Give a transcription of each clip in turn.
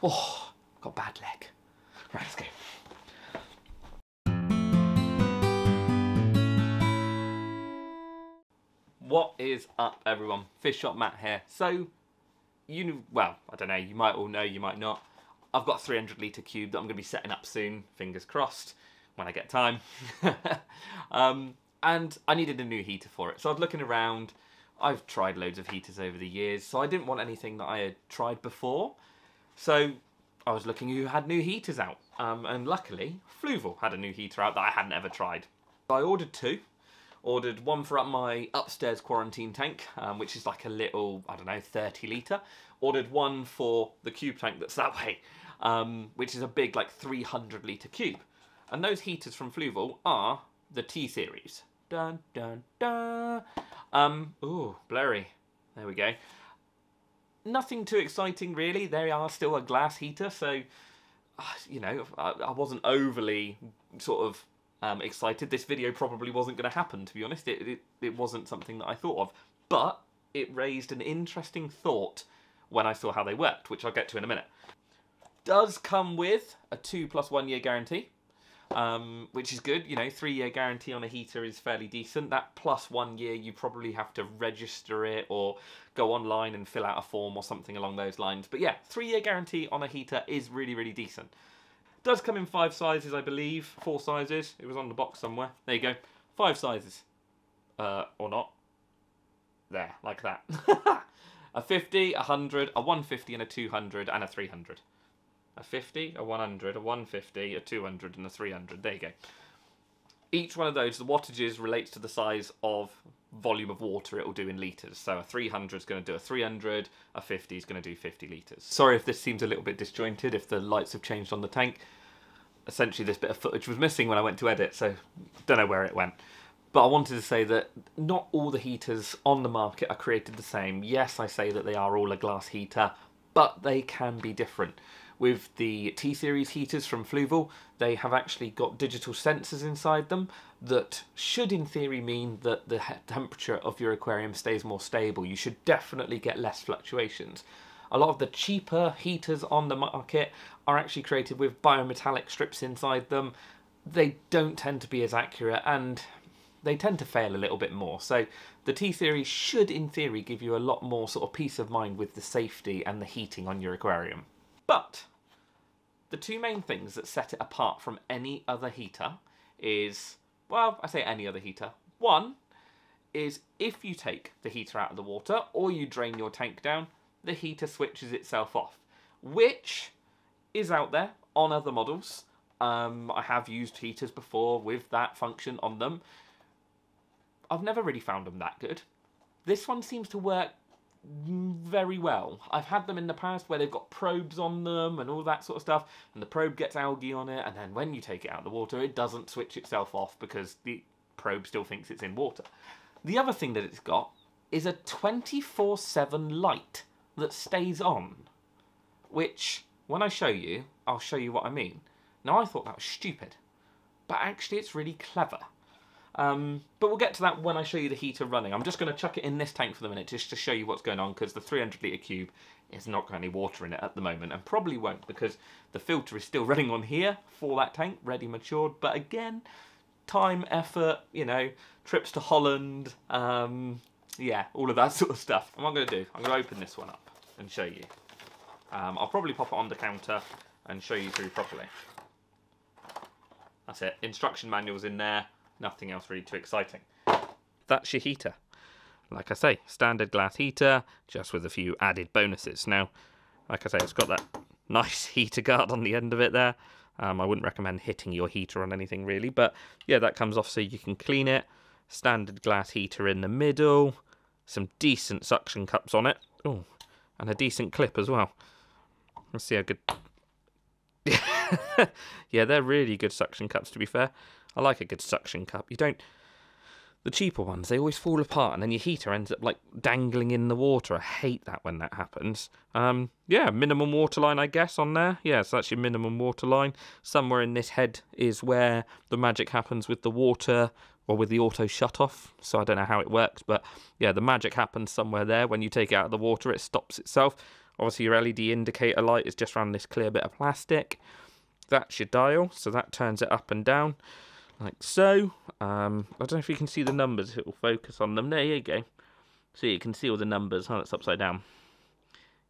Oh, got bad leg. Right, let's go. What is up, everyone? Fish Shop Matt here. So, you well, I don't know, you might all know, you might not. I've got a 300 litre cube that I'm going to be setting up soon, fingers crossed, when I get time. um, and I needed a new heater for it. So I was looking around. I've tried loads of heaters over the years, so I didn't want anything that I had tried before. So I was looking who had new heaters out. Um, and luckily, Fluval had a new heater out that I hadn't ever tried. I ordered two ordered one for up my upstairs quarantine tank, um, which is like a little, I don't know, 30 litre. Ordered one for the cube tank that's that way, um, which is a big, like 300 litre cube. And those heaters from Fluval are the T series. Dun, dun, dun. Um, ooh, blurry. There we go. Nothing too exciting, really. They are still a glass heater, so, uh, you know, I, I wasn't overly sort of um, excited. This video probably wasn't going to happen, to be honest. It, it, it wasn't something that I thought of. But it raised an interesting thought when I saw how they worked, which I'll get to in a minute. Does come with a two plus one year guarantee, um, which is good. You know, three year guarantee on a heater is fairly decent. That plus one year, you probably have to register it or go online and fill out a form or something along those lines. But yeah, three year guarantee on a heater is really, really decent. Does come in five sizes, I believe. Four sizes. It was on the box somewhere. There you go. Five sizes. Uh, or not. There, like that. a 50, a 100, a 150 and a 200 and a 300. A 50, a 100, a 150, a 200 and a 300. There you go. Each one of those, the wattages relates to the size of volume of water it will do in litres. So a 300 is going to do a 300, a 50 is going to do 50 litres. Sorry if this seems a little bit disjointed, if the lights have changed on the tank. Essentially this bit of footage was missing when I went to edit, so don't know where it went. But I wanted to say that not all the heaters on the market are created the same. Yes, I say that they are all a glass heater, but they can be different. With the T-Series heaters from Fluval, they have actually got digital sensors inside them that should in theory mean that the temperature of your aquarium stays more stable. You should definitely get less fluctuations. A lot of the cheaper heaters on the market are actually created with biometallic strips inside them. They don't tend to be as accurate and they tend to fail a little bit more. So the T-Series should in theory give you a lot more sort of peace of mind with the safety and the heating on your aquarium. But the two main things that set it apart from any other heater is, well, I say any other heater. One is if you take the heater out of the water or you drain your tank down, the heater switches itself off, which is out there on other models. Um, I have used heaters before with that function on them. I've never really found them that good. This one seems to work very well. I've had them in the past where they've got probes on them and all that sort of stuff, and the probe gets algae on it, and then when you take it out of the water, it doesn't switch itself off because the probe still thinks it's in water. The other thing that it's got is a 24 7 light that stays on, which, when I show you, I'll show you what I mean. Now, I thought that was stupid, but actually, it's really clever. Um, but we'll get to that when I show you the heater running. I'm just going to chuck it in this tank for the minute just to show you what's going on because the 300 litre cube is not got any water in it at the moment and probably won't because the filter is still running on here for that tank, ready matured. But again, time, effort, you know, trips to Holland, um, yeah, all of that sort of stuff. And what I'm going to do, I'm going to open this one up and show you. Um, I'll probably pop it on the counter and show you through properly. That's it. Instruction manual's in there nothing else really too exciting. That's your heater. Like I say, standard glass heater, just with a few added bonuses. Now, like I say, it's got that nice heater guard on the end of it there. Um, I wouldn't recommend hitting your heater on anything really, but yeah, that comes off so you can clean it. Standard glass heater in the middle, some decent suction cups on it. Oh, and a decent clip as well. Let's see how good. yeah, they're really good suction cups to be fair. I like a good suction cup. You don't. The cheaper ones, they always fall apart, and then your heater ends up like dangling in the water. I hate that when that happens. Um, yeah, minimum water line, I guess, on there. Yeah, so that's your minimum water line. Somewhere in this head is where the magic happens with the water or with the auto shut off. So I don't know how it works, but yeah, the magic happens somewhere there. When you take it out of the water, it stops itself. Obviously, your LED indicator light is just around this clear bit of plastic. That's your dial, so that turns it up and down, like so. Um, I don't know if you can see the numbers, it will focus on them. There you go. So you can see all the numbers. Oh, it's upside down.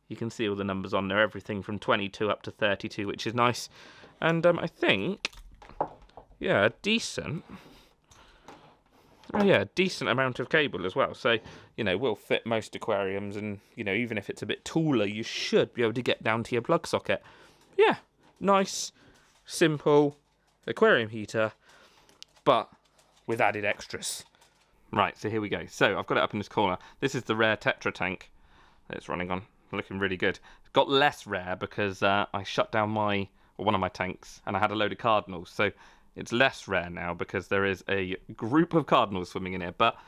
You can see all the numbers on there, everything from 22 up to 32, which is nice. And um, I think, yeah, decent. Oh yeah, decent amount of cable as well. So, you know, will fit most aquariums and, you know, even if it's a bit taller, you should be able to get down to your plug socket. Yeah, nice, simple aquarium heater, but with added extras. Right, so here we go. So I've got it up in this corner. This is the rare Tetra tank that it's running on. Looking really good. It got less rare because uh, I shut down my or one of my tanks and I had a load of cardinals. So it's less rare now because there is a group of cardinals swimming in here, but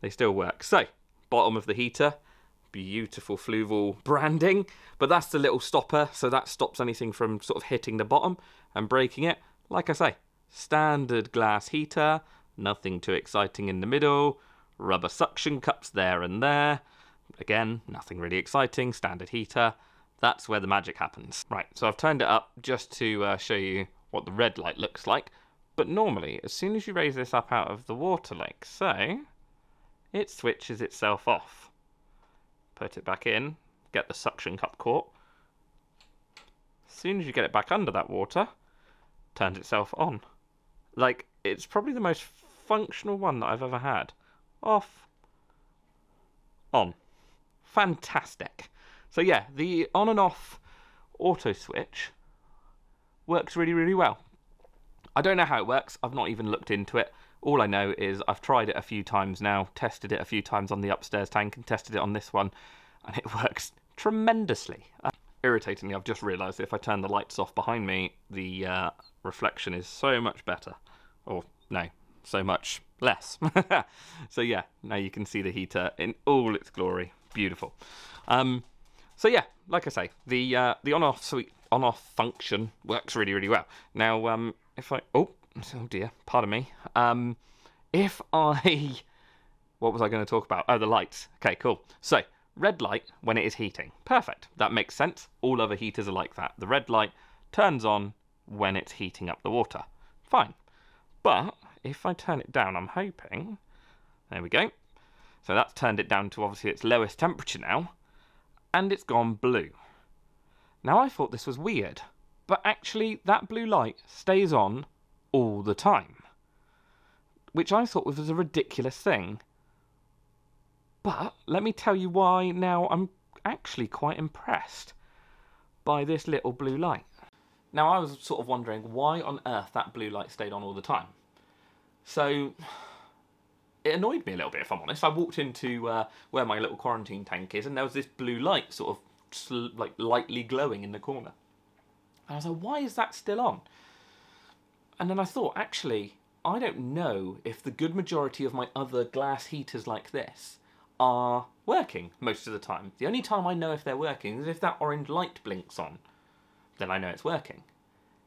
they still work. So bottom of the heater, beautiful Fluval branding, but that's the little stopper, so that stops anything from sort of hitting the bottom and breaking it. Like I say, standard glass heater, nothing too exciting in the middle, rubber suction cups there and there. Again, nothing really exciting, standard heater. That's where the magic happens. Right, so I've turned it up just to uh, show you what the red light looks like. But normally, as soon as you raise this up out of the water like so, it switches itself off. Put it back in, get the suction cup caught. As soon as you get it back under that water, turns itself on. Like, it's probably the most functional one that I've ever had. Off. On. Fantastic. So yeah, the on and off auto switch works really, really well. I don't know how it works. I've not even looked into it. All I know is I've tried it a few times now, tested it a few times on the upstairs tank and tested it on this one, and it works tremendously. Irritatingly, I've just realised if I turn the lights off behind me, the uh, reflection is so much better. Or, no, so much less. so yeah, now you can see the heater in all its glory. Beautiful. Um, so yeah, like I say, the uh, the on-off sweet on-off function works really really well. Now, um, if I oh oh dear, pardon me. Um, if I what was I going to talk about? Oh, the lights. Okay, cool. So red light when it is heating. Perfect. That makes sense. All other heaters are like that. The red light turns on when it's heating up the water. Fine. But if I turn it down, I'm hoping. There we go. So that's turned it down to obviously its lowest temperature now, and it's gone blue. Now I thought this was weird, but actually that blue light stays on all the time, which I thought was a ridiculous thing. But let me tell you why now I'm actually quite impressed by this little blue light. Now I was sort of wondering why on earth that blue light stayed on all the time. So it annoyed me a little bit, if I'm honest. I walked into uh, where my little quarantine tank is, and there was this blue light sort of like lightly glowing in the corner. And I was like, why is that still on? And then I thought, actually, I don't know if the good majority of my other glass heaters like this are working most of the time. The only time I know if they're working is if that orange light blinks on, then I know it's working.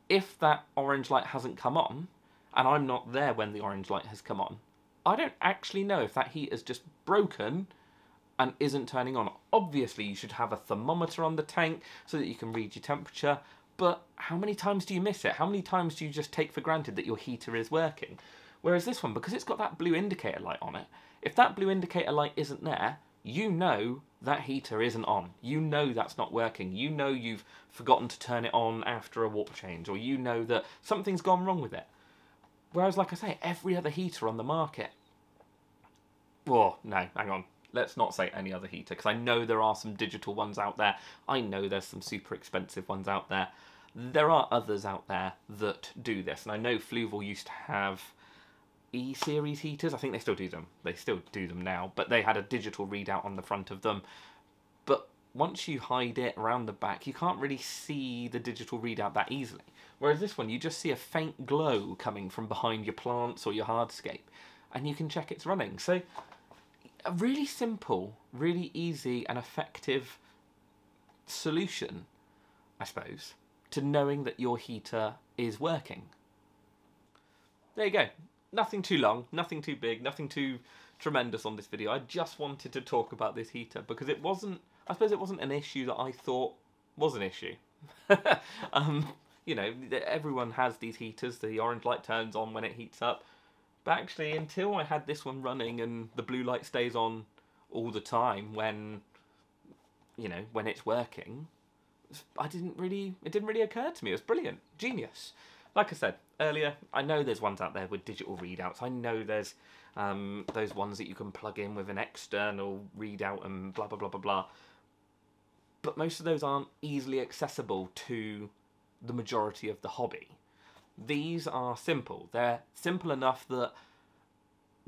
If that orange light hasn't come on, and I'm not there when the orange light has come on, I don't actually know if that heat is just broken and isn't turning on. Obviously, you should have a thermometer on the tank so that you can read your temperature, but how many times do you miss it? How many times do you just take for granted that your heater is working? Whereas this one, because it's got that blue indicator light on it, if that blue indicator light isn't there, you know that heater isn't on. You know that's not working. You know you've forgotten to turn it on after a water change, or you know that something's gone wrong with it. Whereas, like I say, every other heater on the market. Oh, no, hang on. Let's not say any other heater, because I know there are some digital ones out there. I know there's some super expensive ones out there. There are others out there that do this, and I know Fluval used to have E-series heaters. I think they still do them. They still do them now, but they had a digital readout on the front of them. But once you hide it around the back, you can't really see the digital readout that easily. Whereas this one, you just see a faint glow coming from behind your plants or your hardscape, and you can check it's running. So, a really simple, really easy and effective solution, I suppose, to knowing that your heater is working. There you go. Nothing too long, nothing too big, nothing too tremendous on this video. I just wanted to talk about this heater because it wasn't I suppose it wasn't an issue that I thought was an issue. um, you know, everyone has these heaters. The orange light turns on when it heats up. But actually, until I had this one running and the blue light stays on all the time when, you know, when it's working, I didn't really, it didn't really occur to me. It was brilliant, genius. Like I said earlier, I know there's ones out there with digital readouts. I know there's um, those ones that you can plug in with an external readout and blah blah blah blah blah. But most of those aren't easily accessible to the majority of the hobby. These are simple. They're simple enough that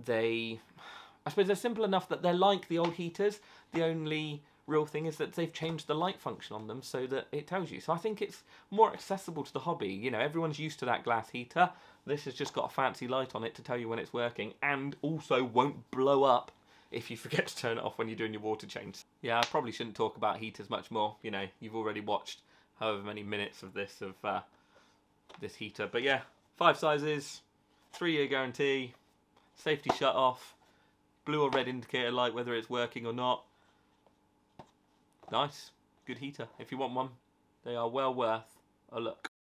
they, I suppose they're simple enough that they're like the old heaters. The only real thing is that they've changed the light function on them so that it tells you. So I think it's more accessible to the hobby. You know, everyone's used to that glass heater. This has just got a fancy light on it to tell you when it's working and also won't blow up if you forget to turn it off when you're doing your water change. Yeah, I probably shouldn't talk about heaters much more. You know, you've already watched however many minutes of this of uh, this heater. But yeah, five sizes, three year guarantee, safety shut off, blue or red indicator light whether it's working or not. Nice, good heater. If you want one, they are well worth a look.